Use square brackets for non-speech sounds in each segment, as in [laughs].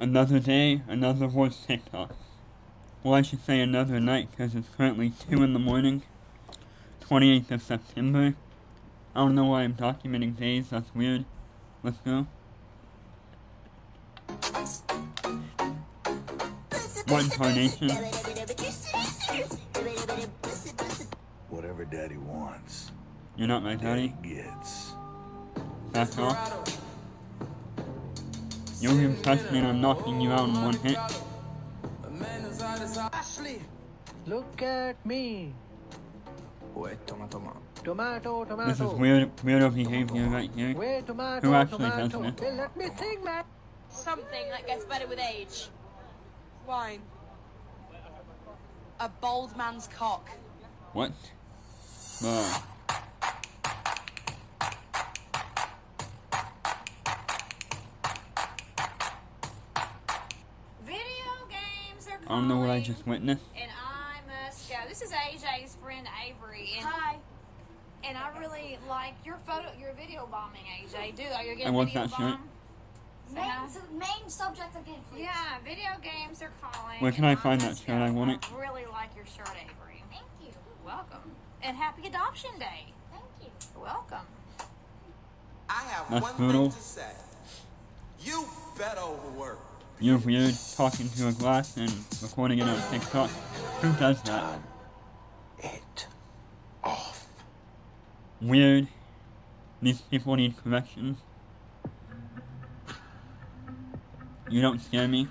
Another day, another voice TikTok. Well, I should say another night because it's currently 2 in the morning, 28th of September. I don't know why I'm documenting days, that's weird. Let's go. What incarnation? Whatever daddy wants, You're not my daddy. daddy gets. That's all. You impressed me and I'm knocking you out in one hit. Ashley, look at me. Wait, toma, toma. Tomato, tomato. This is weird, weirdo behavior right here. Wait, tomato, Who actually does this? Let me sing, man. Something that gets better with age. Wine. A bold man's cock. What? Bro. I don't know what I just witnessed. And I must go. This is AJ's friend Avery. And Hi. And I really like your photo, your video bombing, AJ. Do are you getting And what's video that shirt? bomb? Say Main, hi. so main subject again, please. Yeah, video games are calling. Where can I find that shirt? I want it. I really like your shirt, Avery. Thank you. Welcome. And happy Adoption Day. Thank you. Welcome. I have That's one brutal. thing to say. You better overwork. You're weird talking to a glass and recording it on TikTok. Who does that? Turn It off. Weird. These people need corrections. You don't scare me.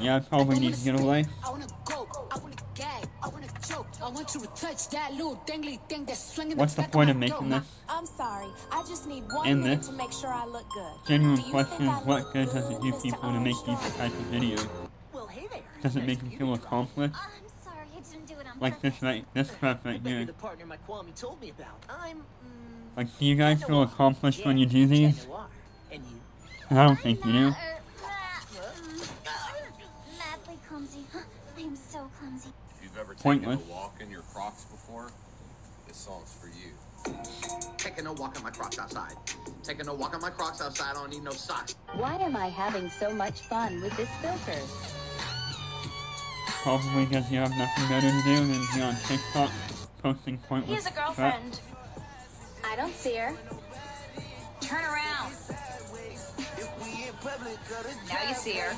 Yeah, I probably need to get away. What's the back point of of making throat. this? I'm sorry. I just need one And minute this? to make sure I look good. Genuine question is what good does it do Mr. people to make these Juice? types of videos? Well, hey there. Does it make to them feel accomplished? I'm sorry, I didn't do it on Like this right, this crap right You might be here. the partner my Kwame told me about. I'm. Mm, Like, do you guys feel accomplished when you do these? And you? I don't think you do. ma- madly clumsy. I'm so clumsy. If you've ever Pointless. taken a walk in your Crocs before, this song's for you. Taking a walk on my Crocs outside. Taking a walk on my Crocs outside. I don't need no socks. Why am I having so much fun with this filter? Probably because you have nothing better to do than be on TikTok posting pointless. He pointless has a crap. girlfriend. I don't see her. Turn around. Now you see her.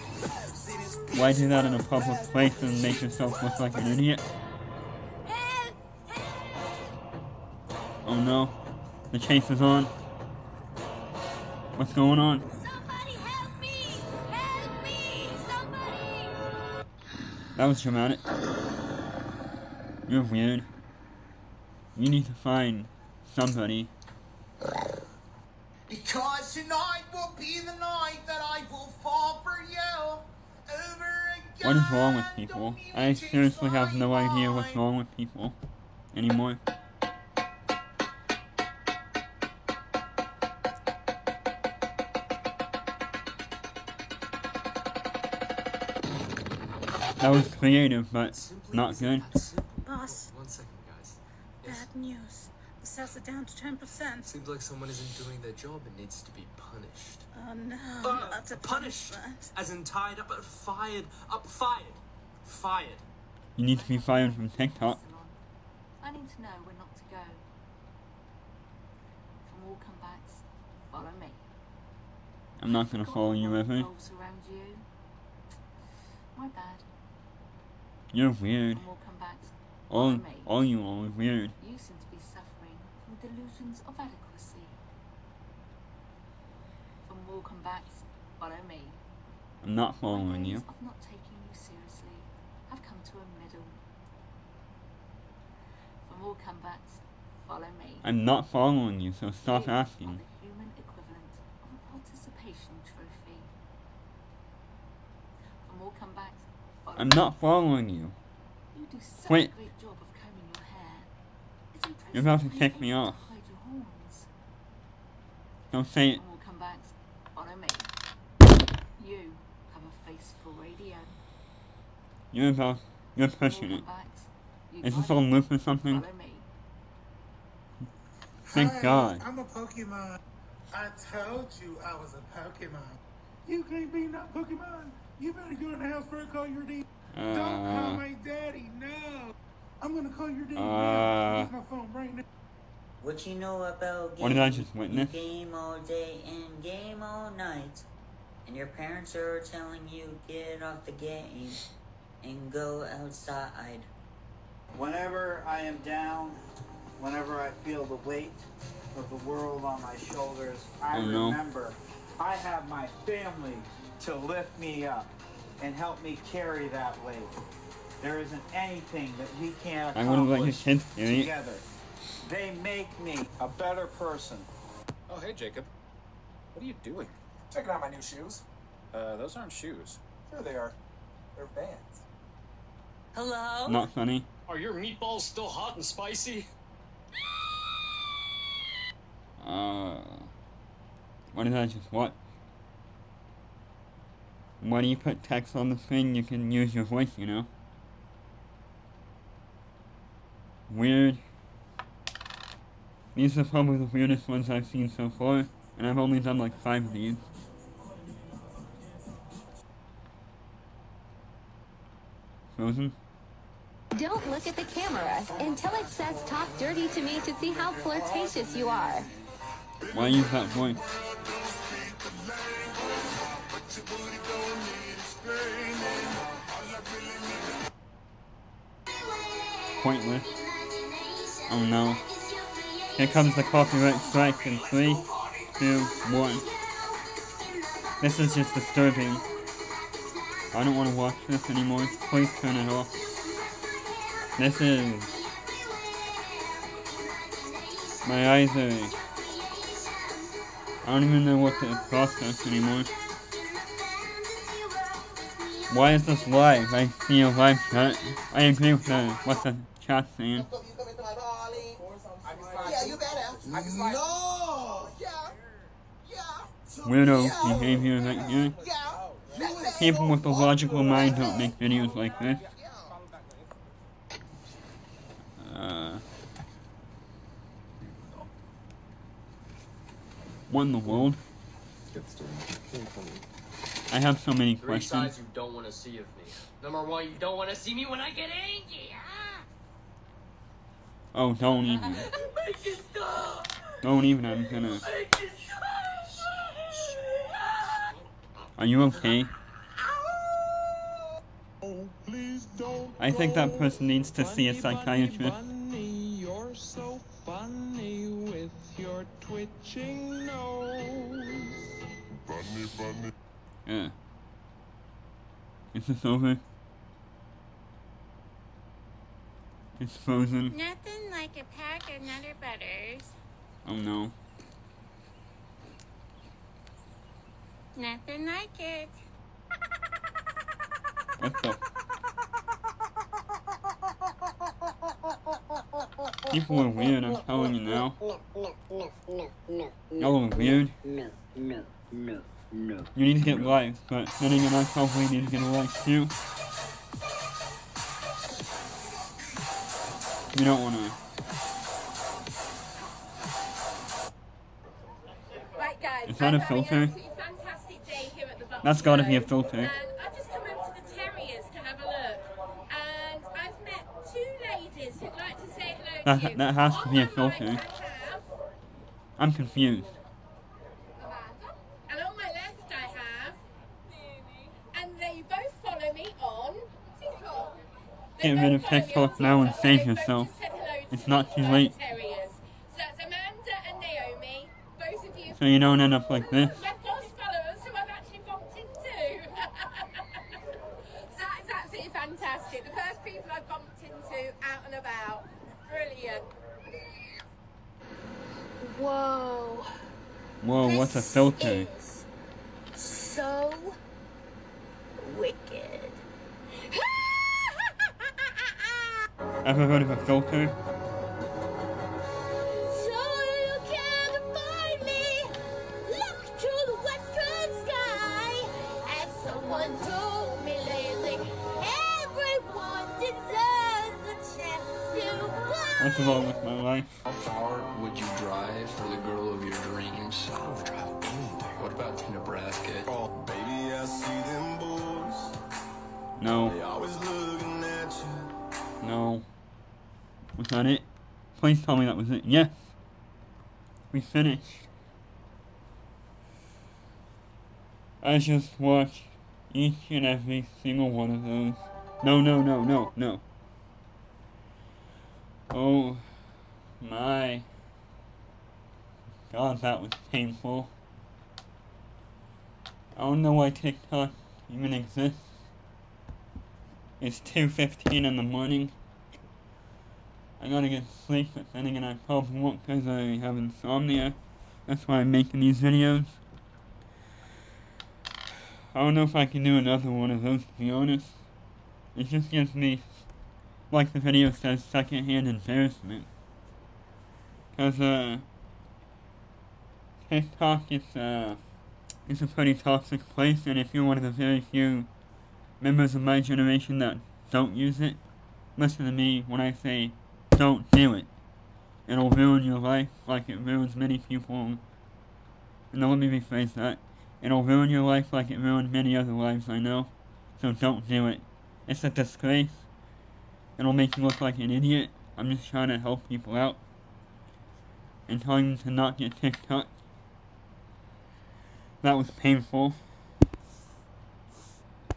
Why do that in a public place and make yourself look like an idiot? Oh no. The chase is on. What's going on? Help me! Help me! That was dramatic. You're weird. You need to find somebody. Because tonight will be the night that I will fall for you. Over again. What is wrong with people? I seriously have no idea what's wrong with people anymore. That was creative, but not good. Boss, One second, guys. Yes. bad news. The sales are down to 10%. Seems like someone isn't doing their job and needs to be punished. Oh no, Uh, not a punished, punishment. as in tied up, but fired, up, fired, fired. You need to be fired from TikTok. I need to know where not to go. From all comebacks, follow me. I'm not gonna follow you ever. Around you. My bad. You're weird. From all comebacks, All, follow me. all you all are weird. You seem to be suffering from delusions of adequacy. From all comebacks, follow me. I'm not following you. of not taking you seriously have come to a middle. From all comebacks, follow me. I'm not following you, so stop You asking. the human equivalent of a participation trophy. From all comebacks, follow I'm me. not following you. You do such Quit. a great job of combing your hair. It's impressive You're about to kick me off. hide your horns. Don't say it. From all comebacks, follow me. You have a face for radio. You're about. You're pushing it. comebacks, you Is this got on loop or something? Thank Hi, God. I'm a Pokemon. I told you I was a Pokemon. You can't be not Pokemon. You better go in the house first call your daddy. Don't call Uh, my daddy, no. I'm gonna call your daddy Uh. now. Use my phone right now. What you know about What did I just witness? You game all day and game all night, and your parents are telling you get off the game and go outside. Whenever I am down, whenever I feel the weight of the world on my shoulders, I Oh, no. remember I have my family to lift me up and help me carry that weight. There isn't anything that we can't I wouldn't let your accomplish kids do together. They make me a better person. Oh, hey, Jacob. What are you doing? Checking out my new shoes. Uh, those aren't shoes. Sure they are. They're Vans. Hello? Not funny. Are your meatballs still hot and spicy? Uh, what did I just watch? When you put text on the screen, you can use your voice, you know? Weird. These are probably the weirdest ones I've seen so far, and I've only done like five of these. Frozen? Don't look at the camera until it says talk dirty to me to see how flirtatious you are. Why use that voice? Pointless. Oh no. Here comes the copyright strike in three, two, one. This is just disturbing. I don't want to watch this anymore. Please turn it off. Is... My eyes are... I don't even know what to process anymore. Why is this live? I see a live chat. I agree with the, what the chat's saying. Yeah, you better. No! Yeah. Weirdo behavior right here. People with a logical mind don't make videos like this. What in the world? I have so many Three questions. sides you don't want to see of me. Number one, you don't want to see me when I get angry. Ah! Oh, don't even. [laughs] Make it stop! Don't even. I'm gonna. Make it Are you okay? I think that person needs to see a psychiatrist. You're so funny with your twitching nose. Bunny, bunny. Yeah. Is this over? It's frozen. Nothing like a pack of Nutter Butters. Oh no. Nothing like it. What the? [laughs] People are weird, I'm telling you now. Y'all are weird. No, no, no, no. You need to get likes, but then again, I probably need to get a like too. You don't wanna. Right, guys. Is that a filter? an absolutely fantastic day here at the Bucks That's gotta be a filter. Um, That, has to be a. I have I'm confused. And on my left, I have And they both follow me on TikTok. Get rid of follow me on TikTok now and save yourself. just said hello to It's not too late. So that's Amanda and Naomi. Both you So you don't end up like this. my boss followers who I've actually bumped into. so [laughs] that is absolutely fantastic. The first people I've bumped into out and about. Brilliant. Whoa. Whoa, what's a filter? So wicked. [laughs] Ever heard of a filter? What's wrong with my life? How far would you drive for the girl of your dreams? I would drive anything. What about to Nebraska? Oh, baby, I see them boys. No. They always looking at you. No. Was that it? Please tell me that was it. Yes. We finished. I just watched each and every single one of those. No, no, no, no, no. Oh my god, that was painful. I don't know why TikTok even exists. It's 2.15 in the morning. I gotta get sleep, but then again I probably won't because I have insomnia. That's why I'm making these videos. I don't know if I can do another one of those to be honest. It just gives me, like the video says, secondhand embarrassment. Cause uh, TikTok is uh, is a pretty toxic place, and if you're one of the very few members of my generation that don't use it, listen to me when I say don't do it. It'll ruin your life like it ruins many people. No, let me rephrase that. It'll ruin your life like it ruined many other lives I know. So don't do it. It's a disgrace. It'll make you look like an idiot. I'm just trying to help people out. And telling them to not get TikTok. That was painful.